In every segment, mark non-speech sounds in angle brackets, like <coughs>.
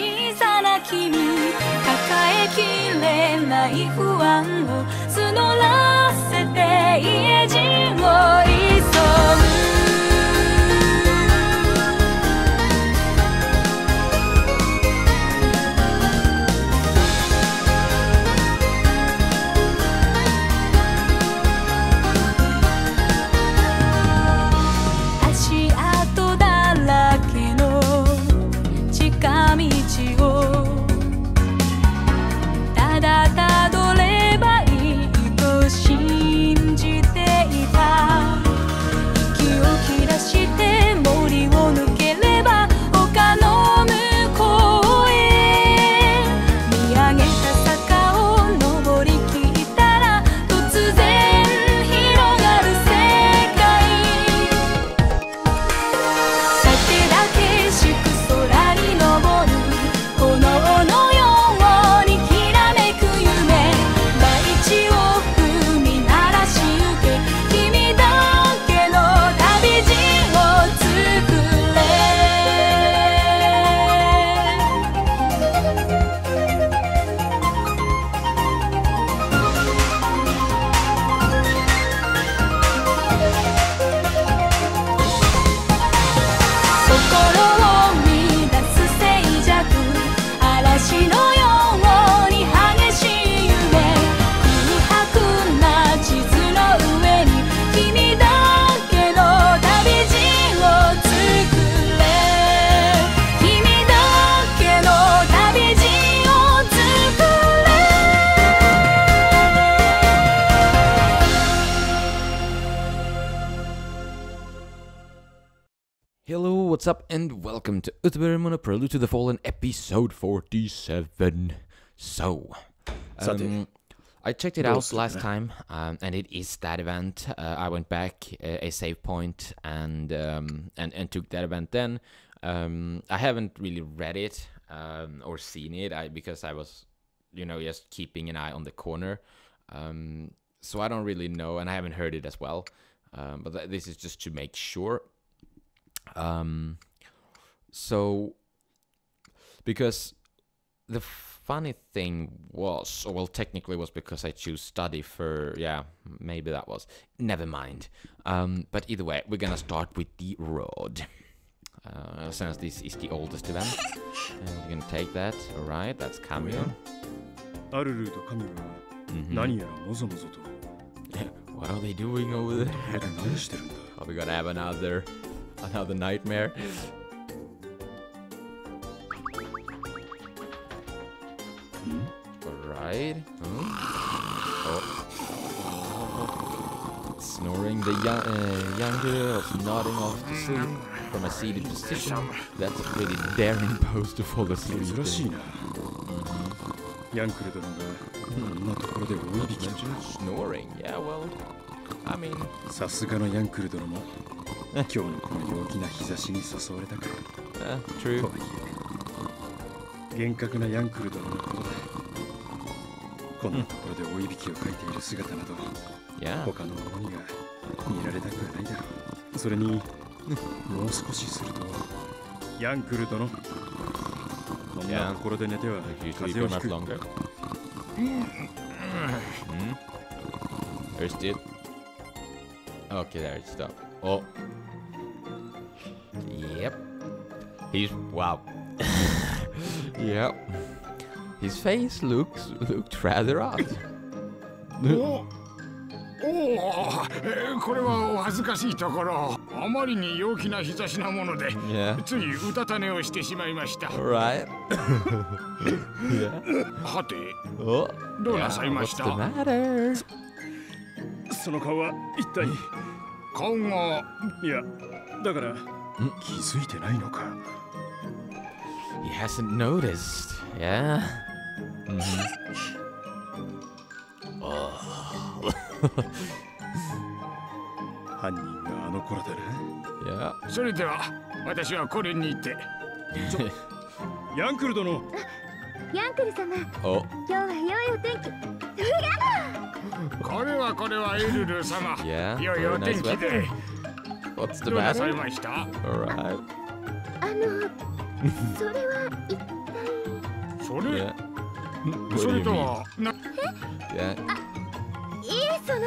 小さな君抱えきれない不安を募らせて家路を急ぐ what's up, and welcome to Utberimon, Prelude to the Fallen, episode 47. So, um, I checked it out last time, um, and it is that event. Uh, I went back uh, a save point and um, and and took that event. Then um, I haven't really read it um, or seen it I, because I was, you know, just keeping an eye on the corner. Um, so I don't really know, and I haven't heard it as well. Um, but th- this is just to make sure. Um, so, because the funny thing was, or well, technically was because I choose study for, yeah, maybe that was. Never mind. Um, but either way, we're gonna start with the road. Uh, since this is the oldest event, we're gonna take that. All right, that's Kamio. Mm-hmm. <laughs> what are they doing over there? <laughs> oh, we gotta have another another nightmare? Alright. Huh? Oh. Snoring the young, uh, young girl is nodding off to sleep from a seated position. That's a pretty daring pose to fall asleep. 珍しい in. なヤンクル殿がこんなところで大いびきを Snoring? Yeah, well, I mean, さすがのヤンクル殿も 今日のこの陽気な日差しに誘われたか uh, と true. はいえ厳格なヤンクル殿のことだこんなところで大いびきをかいている姿など Yeah. 他の者には見られたくはないだろうそれにもう少しするとヤンクル殿こんなところで寝ては風邪をひく. Hmm? Where's it? Okay, there it stopped. Oh. He's wow. <laughs> yep. His face looks looked rather odd. おおえーこれはお恥ずかしいところあまりに陽気な日差しなもので Yeah. ついうたた寝をしてしまいました <laughs> yeah. はて Oh. どうなさいました？What's the matter? その顔は一体顔がいやだから気づいてないのか He hasn't noticed. Yeah. Mhm. <laughs> Oh. <laughs> 犯人があの子らだな yeah. それでは私はこれにてヤンクル殿ヤンクル様 oh. 今日は良いお天気これはこれはエルル様 Yeah. <laughs> 良い very お天 nice 気 weather. で What's the どうなさい matter? ました Alright. あのそれ What そ do れ you と mean? はな Yeah. いえその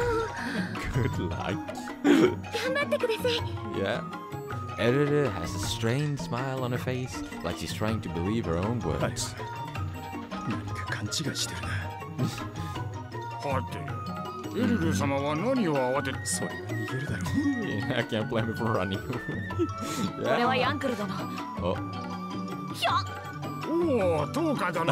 Good luck. 頑<laughs> 張ってください Yeah. Editor has a strained smile on her face, like she's trying to believe her own はい words. 何か勘違いしてるなはてエルル様は何を慌てそれは逃げるだろ Yeah, <laughs> I can't blame her for running. <laughs> これは yeah. ヤンクル殿 Oh, ひゃおおトーカ殿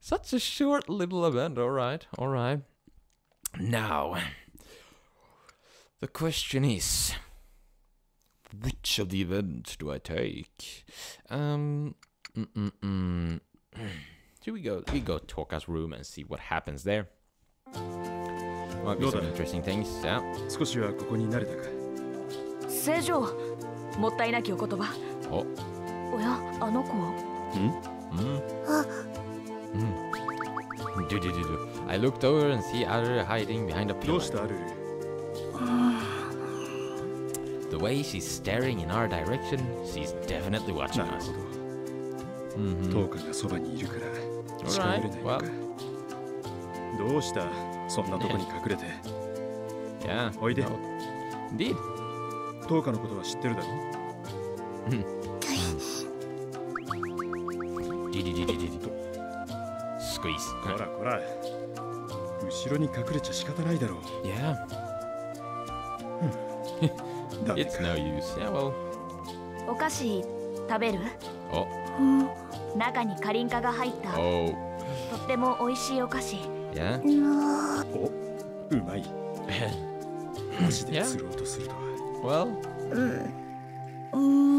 Such a short little event. All right, all right. Now, the question is which of the events do I take? Um, mm-mm-mm. should we go? We go to Toka's room and see what happens there. Might be Go some there. interesting things. Yeah. 少しはここに慣れたか正常もったいなきお言葉 Oh. おやあの子 Mm. Mm. Do, do, do, do. I looked over and see Aru hiding behind a ど pillar. The way she's staring in our direction, she's definitely な watching る us. ほど Mm-hmm. トーカがそばにいるから近寄れないのか well. どうしたそんなとこに隠れて Yeah. おいで no. Indeed. トーカのことは知ってるだろ Squeeze. こらこら後ろに隠れちゃ仕方ないだろう Yeah, ダメ it's か no use. Yeah, well. お菓子食べる Oh, 中にかりんかが入ったと oh. っても美味しいお菓子 Yeah. おうまいマジで Yeah. 釣ろうとするとは well, うーん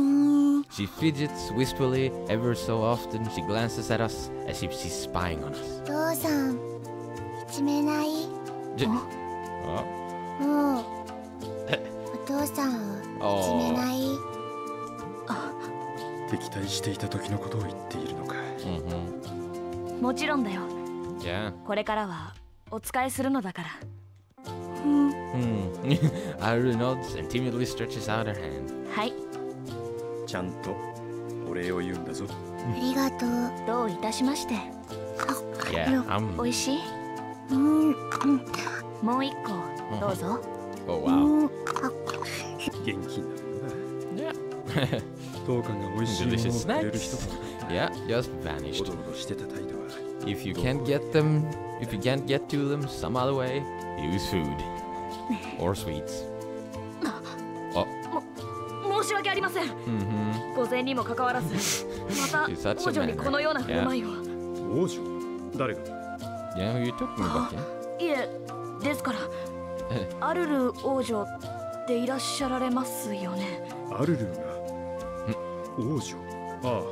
she fidgets wistfully ever so often. She glances at us as if she's spying on us. 父さんいじめない J- oh, もう<laughs> お父さんをいじめない敵対していた時のことを言っているのか mm-hmm. もちろんだよ Yeah. これからはお使いするのだから Hmm. Aru <laughs> nods and timidly stretches out her hand. はい ちゃんとお礼を言うんだぞありがとうどういたしまして.美味しいうんうんもう一個どうぞ Oh う wow. ん現金なものだ Yeah. トーカが美味しいものをくれる人 Yeah, just お vanished. どおどしてた態度は If you can't get them, if you can't get to them some other way, use food or sweets. Oh, 申し訳ありません mm-hmm. 午前にもかかわらずまた王女に.このような振る舞いを王女？誰が？Yeah, about? Yeah? いえですからアルル王女でいらっしゃられますよねアルルーが？王女？あ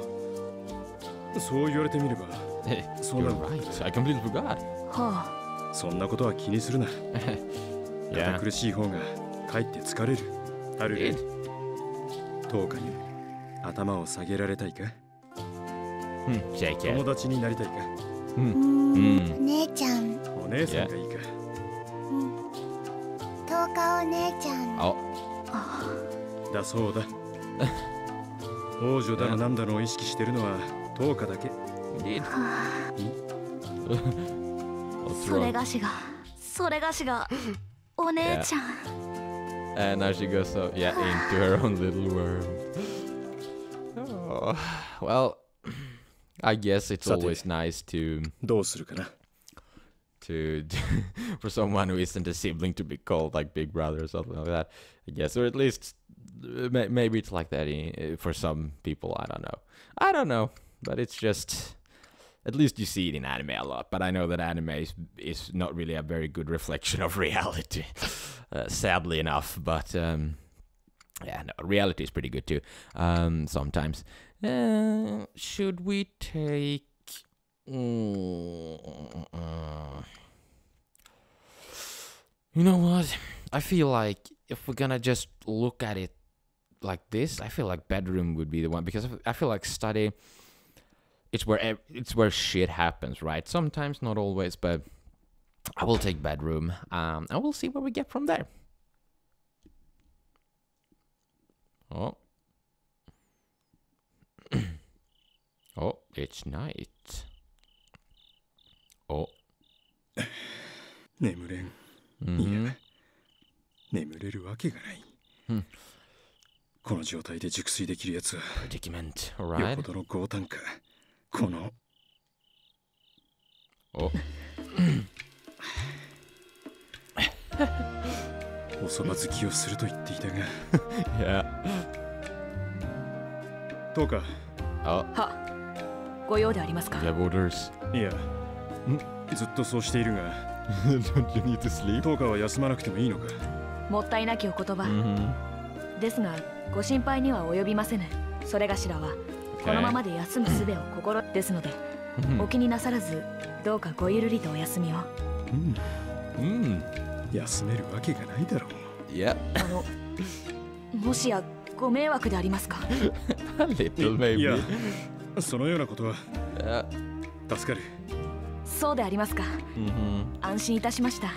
あそう言われてみれば Hey, So you're then- right. I completely forgot. はそんなことは気にするな <laughs> Yeah. 堅苦しい方がかえって疲れるアルル It. ートーカに頭を下げられたいか？Hmm, 友.達になりたいか？う Hmm. ん。うん。お姉ちゃん。お姉さんがいいか？10日お姉ちゃん。Oh, だそうだ。王女だのなんだのを意識してるのはトーカだけ。それ?がしがそれがしが <laughs> お姉ちゃん。And now she goes so yeah into her own little world. Uh, <sighs> well, <clears throat> I guess it's always nice to どうするかな to <laughs> for someone who isn't a sibling to be called like big brother or something like that. I guess, or at least uh, maybe it's like that uh, for some people. I don't know. I don't know, but it's just. At least you see it in anime a lot, but I know that anime is, is not really a very good reflection of <laughs> reality, uh, sadly enough. But um, yeah, no, reality is pretty good too. Um, sometimes. Uh, should we take? Mm, uh, you know what? I feel like if we're gonna just look at it like this, I feel like bedroom would be the one because I feel like study. It's where it's where shit happens, right? Sometimes, not always, but I will take bedroom. Um, and we'll see where we get from there. Oh. <coughs> oh, it's ト。お眠れん。いや、え眠れるわけがない。この状態で熟睡できるやは、ほどの豪胆か。この。お。<laughs> おそば好きをすると言っていたが、Yeah. どうか、Oh, は。ご用でありますか？いや、ずっとそうしているが、Don't you need to sleep? どうかは休まなくてもいいのか？もったいなきお言葉、Mm-hmm. ですがご心配には及びませぬ。それがしらはこのままで休む術を心ですのでお気になさらずどうかごゆるりとお休みを。うん、Mm. 休めるわけがないだろう。Yeah. あのもしやご迷惑でありますか？little いやそのようなことは.助かる。そうでありますか？Mm-hmm. 安心いたしました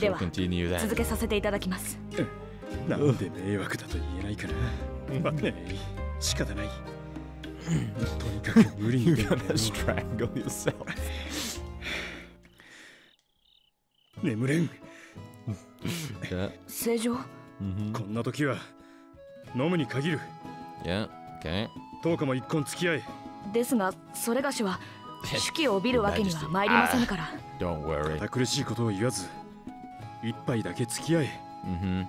では.続けさせていただきますなんで迷惑だと言えないかな？まあね、仕方ない。<laughs> とにかく無理に You're でも gonna strangle yourself. 眠れん。Yeah. 正常？Mm-hmm. こんな時は飲むに限る。Yeah. Okay. どうかも一本付き合え。ですがそれがしは手記を帯びるわけには参りませんから Don't worry. 堅苦しいことを言わず、一杯だけ付き合え。Mm-hmm.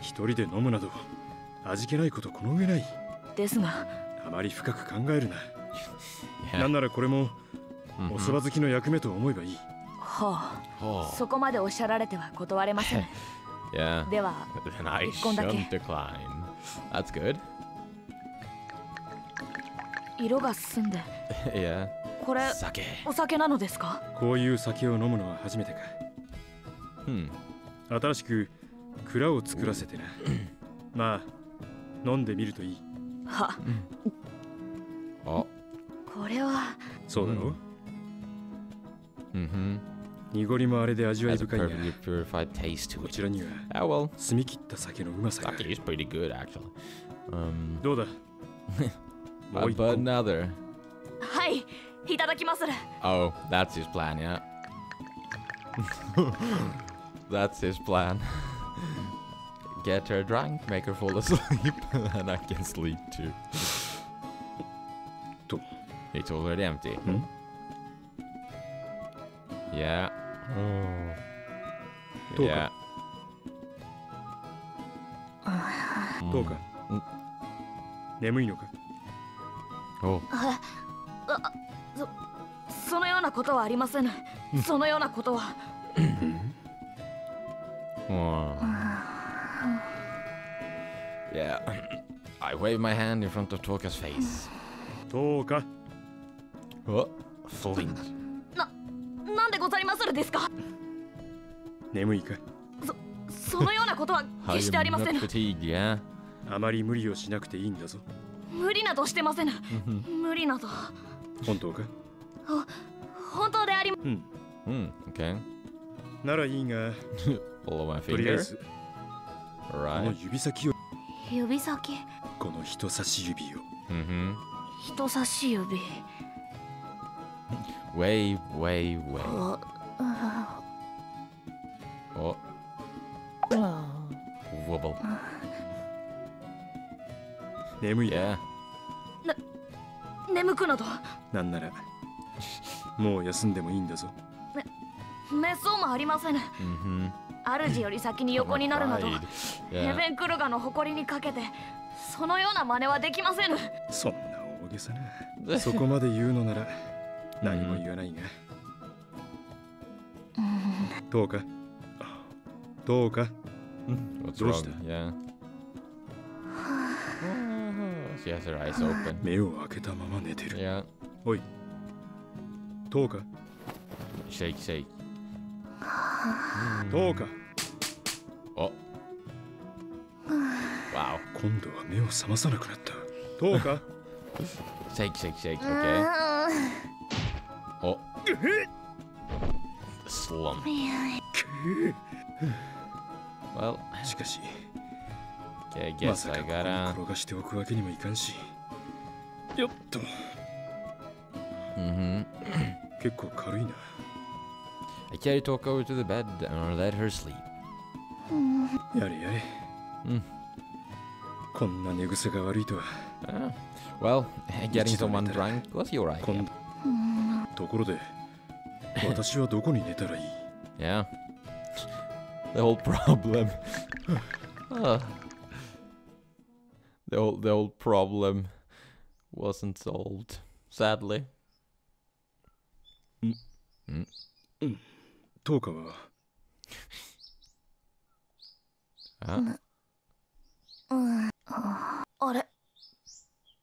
一人で飲むなど味気ないことこの上ない。ですがあまり深く考えるな。Yeah. なんならこれも Mhm. おそば好きの役目と思えばいい。は Oh. あそこまでおっしゃられては断れません <laughs> Yeah. では Then I 一本だけ。shouldn't decline. That's good. 色が澄んで <laughs> yeah. これ Sake. お酒なのですか？こういう酒を飲むのは初めてか。Hmm. 新しく蔵を作らせてな。<coughs> まあ、飲んでみるといい。は Oh. これはそうだろう、Mm-hmm. 濁りもあれで味わい Has a 深いが、 perfectly purified taste to こ it. ちらには Ah well. 澄み切った酒のうまさが。 Sake is pretty good actually. Um. どうだも<laughs> う Uh, 一 but 本 another. はいいただきまする Oh, that's his plan, yeah. <laughs> that's his plan. <laughs> Get her drunk, make her fall asleep, and I can sleep too. と It's already empty. Hmm? Yeah. Oh. どう Yeah. かどうか、うん眠いのか Oh. ああそそのようなことはありませんそのようなことは oh. Yeah. I wave my hand in front of Toka's face. どうか Oh. Flint. なんでございまするですか？眠いか？そのようなことは決してありません?あまり無理をしなくていいんだぞ。無理などしてません。無理など。本当か？本当でありうん。Hmm, okay. ならいいが、<laughs> とりあえ finger. ず、この.指先を、指先？この人差し指を、Mm-hmm. 人差し指 Wave, wave, wave. ああ Oh, あ wobble. 眠いな Yeah. 眠くなどなんなら、もう休んでもいいんだぞ。めっそうもありません Mm-hmm. 主より先に横になるなど.ヘ.ベンクルガの誇りにかけてそのような真似はできませんそんな大げさな。<laughs> そこまで言うのなら、何も言わないが、どうか？どうか、うん、どうした、<sighs> 目を開けたまま寝てる、はい。どうか？どうか？今度は目を覚まさなくなった。どうか？シェイク。Oh. Slump. Well, しかし、okay, I ま guess さ I gotta. 転がしておくわけにもいかんし。よっと、Mm-hmm. 結構軽いな。I carry Toko over to the bed and let her sleep. やれやれ。うんこんな寝癖が悪いとは。Ah. Well, getting someone drunk was your 今 idea. 度。ところで、私はどこに寝たらいい Yeah. The whole problem. Ah. the whole the whole problem wasn't solved. Sadly. トーカは Ah. あれ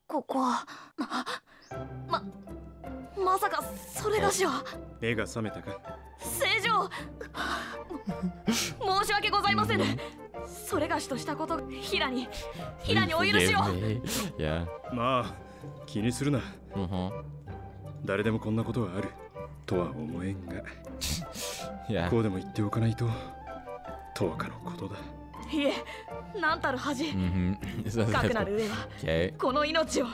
ここはままさかそれがしは目が覚めたか？正常 <laughs> 申し訳ございませんそれがしとしたこと平に平にお許しを.まあ、気にするな。Mm-hmm. 誰でもこんなことはある。とは思えんが、<laughs> Yeah. こうでも言っておかないと、10日のことだ。いえ何たる恥 <laughs> Mm-hmm. かくなる上は okay. この命をだ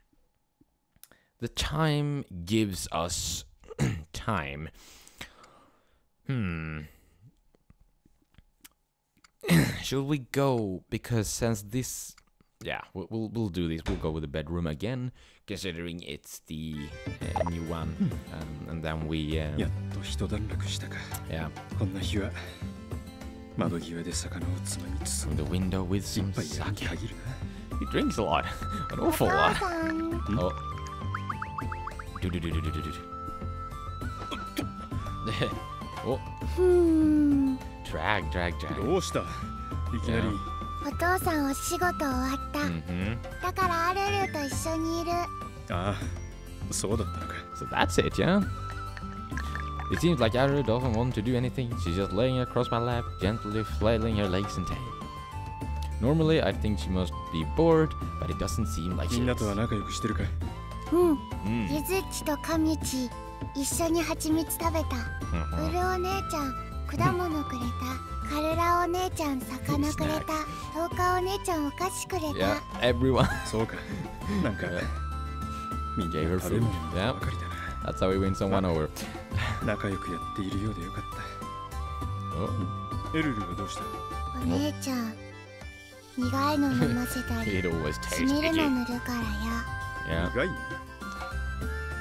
The time gives us <clears throat> time. Hmm. <clears throat> Should we go? Because since this, yeah, we'll we'll, we'll do this. We'll go with the bedroom again, considering it's the uh, new one, um, and then we, uh, やっと一段落したか。 yeah, こんな日は、窓際で魚をつまみつつ、 from the window with 一 some 杯やるに sake. 限る He drinks a lot, <laughs> an お awful 父 lot. さん Oh. Do <laughs> do do do do do do. oh, ふーん drag, drag, な。 drag. どうしたいきなり、お父さんお仕事終わった、 Mm-hmm. だからアルルと一緒にいるああ、そうだったのか。 So that's it, yeah? It seems like Aru doesn't want to do anything. She's just laying across my lap, gently flailing her legs and tail. Normally, I think she must be bored, but it doesn't seem like み she んなとは is. うん Mm. ゆずっちとかみち一緒に蜂蜜食べた Mhm. うるお姉ちゃん果物くれたカルラお姉ちゃん魚くれたトウカお姉ちゃんお菓子くれ Yeah, た everyone. そうか。<laughs> なんかみんな食べ物.ばかりだ That's how we win someone over. な。<laughs> 仲良くやっているようでよかっ Oh, た。エルルはどうした？お姉ちゃん苦いの飲ませたり <laughs> tastes みる.の塗るからや Yeah, 苦い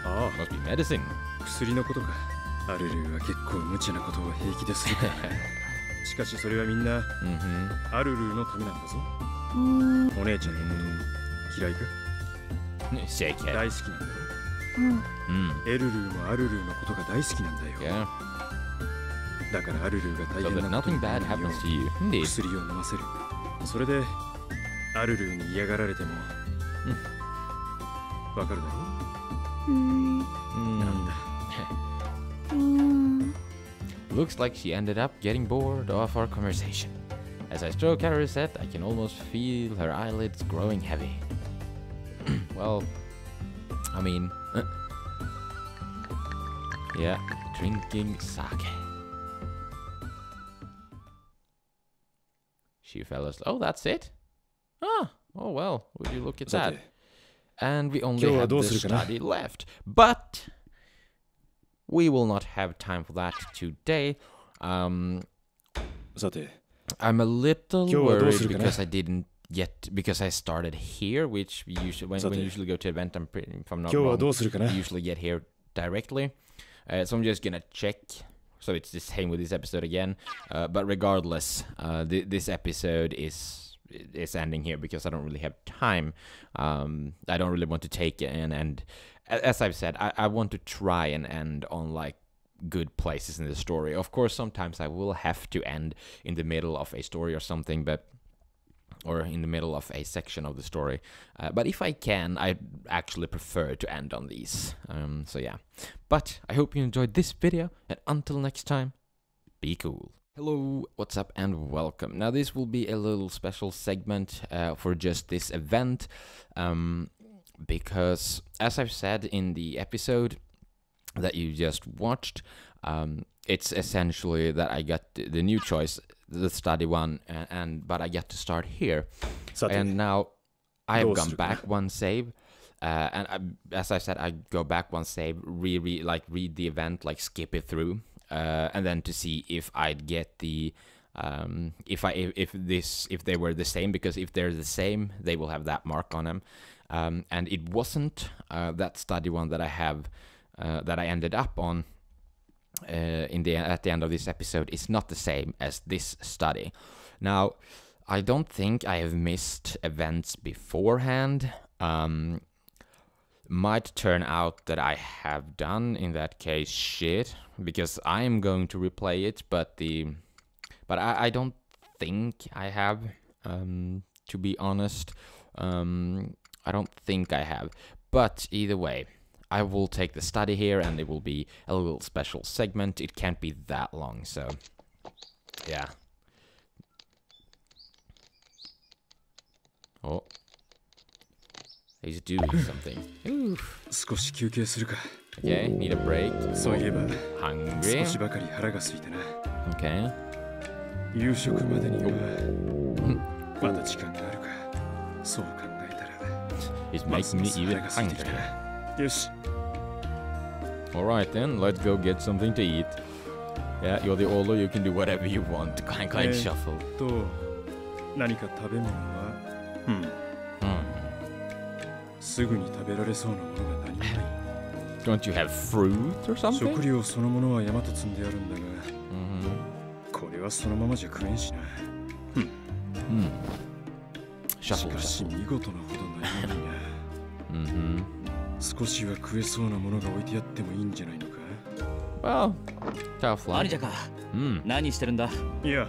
あ must be medicine. あ、薬のことか。アルルは結構無茶なことを平気でするから。<laughs> しかしそれはみんな mm-hmm. アルルのためなんだぞ。うーんお姉ちゃんのこと嫌いか？Shake it. 大好きなんだろ？うん Mm. エルルもアルルのことが大好きなんだよ。Yeah. だからアルルが大変なことにないよ.薬を飲ませる。それでアルルに嫌がられても わかるだろうーんなん Mm. だ。うーん Looks like she ended up getting bored of our conversation. As I stroke her set, I can almost feel her eyelids growing heavy. <clears throat> well, I mean, <clears throat> yeah, drinking sake. She fell asleep. Oh, that's it? Ah, oh well, would you look at さ that? and we only have this study left. But we will not have time for that today. Um, I'm a little worried because I didn't yet because I started here, which usually when, when usually go to event, I'm pretty, if I'm not wrong, usually get here directly. Uh, so I'm just gonna check. So it's the same with this episode again. Uh, but regardless, uh, th this episode is is ending here because I don't really have time. Um, I don't really want to take it and and as I've said, I, I want to try and end on like good places in the story. Of course, sometimes I will have to end in the middle of a story or something, but or in the middle of a section of the story. Uh, but if I can, I actually prefer to end on these. Um, so yeah. But I hope you enjoyed this video, and until next time, be cool. Hello, what's up, and welcome. Now, this will be a little special segment uh, for just this event, um, because as I've said in the episode that you just watched, um, it's essentially that I got the, new choice, the study one, and, and but I get to start here. さて And now I have gone back one save. Uh, and I, as I said, I go back one save, re, re like read the event, like skip it through, uh, and then to see if I'd get the um, if I if, this if they were the same because if they're the same, they will have that mark on them. Um, and it wasn't uh, that study one that I have uh, that I ended up on uh, in the at the end of this episode is not the same as this study. Now, I don't think I have missed events beforehand. Um, might turn out that I have done in that case shit because I am going to replay it, but the but I, I don't think I have. Um, to be honest, um, I don't think I have. But either way, I will take the study here, and it will be a little special segment. It can't be that long, so yeah. Oh, he's doing something. Ooh. 少し休憩するか Okay, need a break. そういえば Hungry. 少しばかり腹が空いてな Okay. 夕食までにはまだ時間があるかそう考えたら He's <laughs> ます making ま me す even 腹が空いてき hungry. たなよし Alright then, let's go get something to eat. Yeah, you're the older, you can do whatever you want. Clank, clank, Eh. shuffle. と何か食べ物はうん Hmm. すぐに食べられそうなものが何もない Don't you have fruit or 食 something? 料そのものは山と積んであるんだが Mm-hmm. これはそのままじゃ食えんしな Hmm. しかし.見事なほどないのにな Mm-hmm. 少しは食えそうなものが置いてあってもいいんじゃないのか？Well, tough ア luck. ニジャか Hmm. 何してるんだ？いや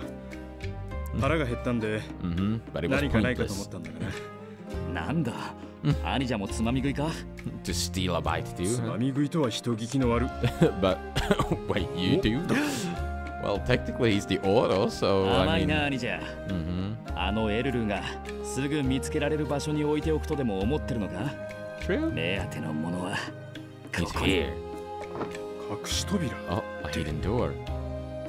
腹が減ったんで Mm-hmm. It was 何かないかと思 pointless なんだうんアニジャもつまみ食いか to steal a bite, do つ you? まみ食いとは人聞きの悪 but wait, you do? well, technically he's the auto, so 甘い.なアニジャ Mm-hmm. あのエルルがすぐ見つけられる場所に置いておくとでも思ってるのか True. 目当てのものは He's ここに here. 隠し扉 Oh, a hidden door.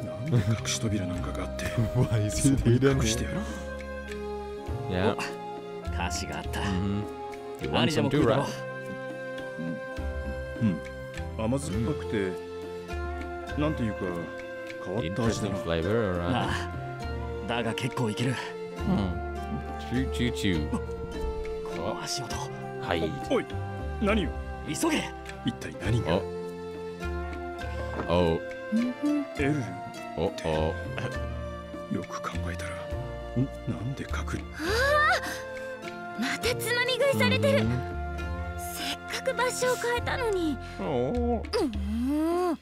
なんで隠し扉なんかがあって Why is そこに隠してやる Yeah. 歌詞があった、Mm-hmm. You ア want some も食 too, うだろ right? 甘酸っぱくてなんていうか変わった味だ Interesting な flavor, alright. まあだが結構いける Hmm. Choo choo choo. この足音 Hide. おい何よ急げ一体何が Oh. Oh. エルル Oh. Oh. よく考えたらなんで隠れまたつまみ食いされてる Mhm. せっかく場所を変えたのに Oh. うーん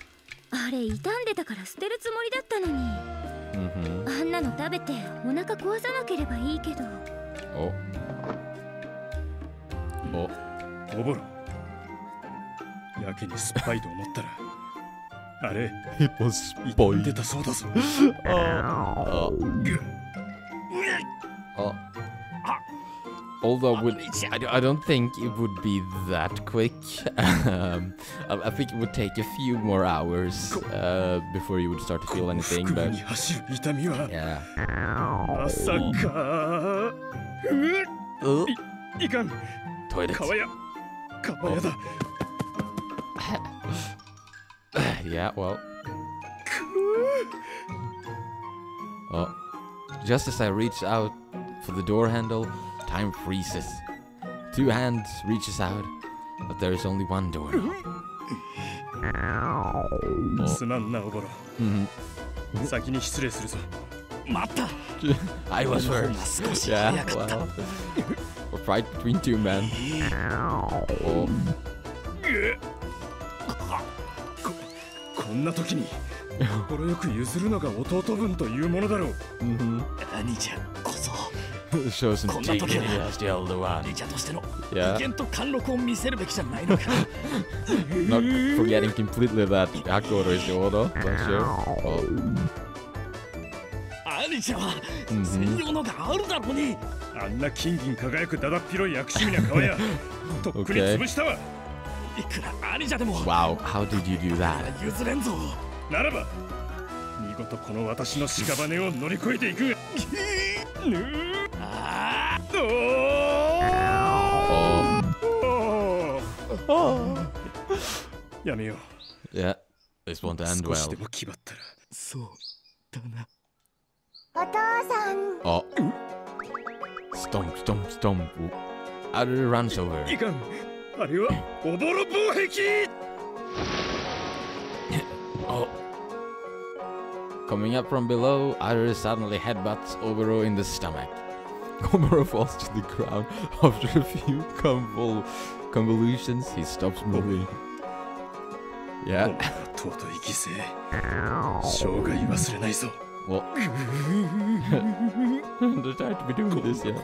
あれ傷んでたから捨てるつもりだったのに Mm-hmm. あんなの食べてお腹壊さなければいいけど Oh. Oh. おぼろやけに酸っぱいと思ったらあれ It was 傷んでたそうだぞ Oh. Oh. Although would, I don't think it would be that quick. <laughs> um, I think it would take a few more hours uh, before you would start to feel anything. But yeah. Oh. Toilet. Oh. <sighs> yeah. Well. Oh. Just as I reached out for the door handle. Time freezes. Two hands reaches out, but there is only one door. すまんなおぼろ Mhm. 先に失礼するぞ待った I was first. Yeah, well. A fight between two men. Oh. こんな時に心よく譲るのが弟分というものだろう Mhm. 兄者こそ Show some dignity は as the elder one. 兄者としての Yeah. 威厳と貫禄を見せるべきじゃないのか <laughs> Not forgetting completely that Hakoro is the order, but sure. Oh. 兄者はうん専用のがあるだろうにあんな金銀輝くだだっ広い悪趣味な川や <laughs> とっくに潰したわいくら兄者でも Wow, how did you do that? 譲れんぞならば見事この私の屍を乗り越えていくぬー Oh. Yeah, this one to end well. Oh. Stomp, stomp, stomp. How did it runs over? <laughs> oh. Coming up from below, Aru suddenly headbutts Oboro in the stomach. Komura falls to the ground. After a few convol convolutions, he stops moving. Yeah. well, <laughs> they tried to be doing this, yeah.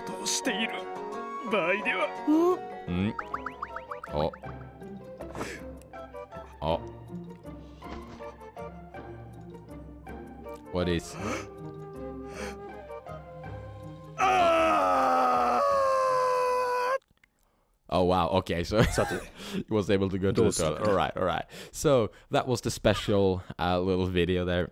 Mm. Oh. Oh. What is? <gasps> wow. Okay, so <laughs> ーさて he was able to go to the toilet. All right, all right. So that was the special uh, little video there.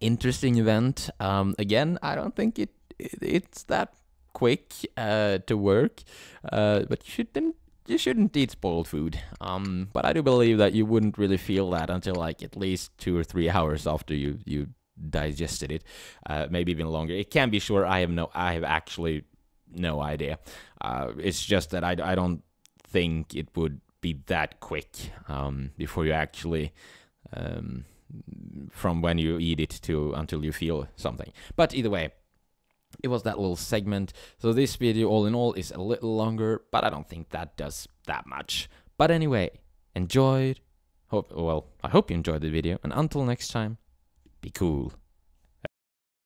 Interesting event. Um, again, I don't think it, it it's that quick uh, to work, uh, but you shouldn't you shouldn't eat spoiled food. Um, but I do believe that you wouldn't really feel that until like at least two or three hours after you you digested it, uh, maybe even longer. It can be sure. I have no, I have actually no idea. Uh, it's just that I, I don't think it would be that quick um, before you actually um, from when you eat it to until you feel something. But either way, it was that little segment. So this video, all in all, is a little longer, but I don't think that does that much. But anyway, enjoyed. Hope well, I hope you enjoyed the video, and until next time, be cool.